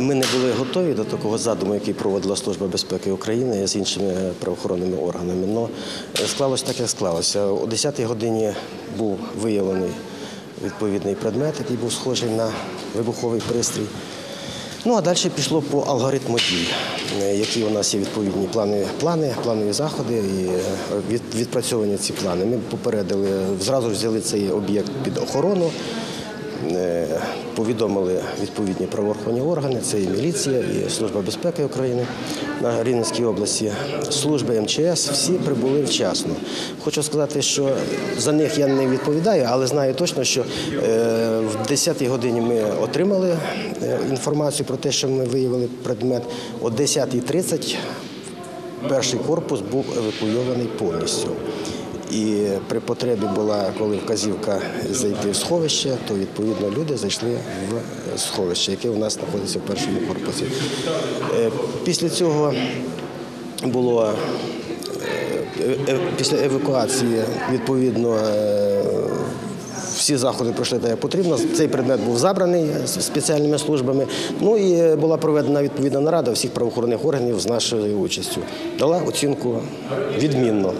ми не були готові до такого задуму, який проводила Служба безпеки України з іншими правоохоронними органами. Но склалось так, як склалося. О 10-й годині був виявлений відповідний предмет, який був схожий на вибуховий пристрій. Ну а далі пішло по алгоритму дій, е, які у нас є відповідні плани, плани, планові заходи і е, від, відпрацьовані ці плани. Ми попередили, зразу взяли цей об'єкт під охорону. Е, Повідомили відповідні правоохоронні органи, це і міліція, і Служба безпеки України на Рівненській області, служби МЧС, всі прибули вчасно. Хочу сказати, що за них я не відповідаю, але знаю точно, що е, в 10-й годині ми отримали е, інформацію про те, що ми виявили предмет. О 10.30 перший корпус був евакуйований повністю. І при потребі була, коли вказівка зайти в сховище, то відповідно люди зайшли в сховище, яке у нас знаходиться в першому корпусі. Е, Після цього було е, е, після евакуації відповідно. Всі заходи пройшли так, як потрібно. Цей предмет був забраний спеціальними службами. Ну і була проведена відповідна нарада всіх правоохоронних органів з нашою участю. Дала оцінку відмінно.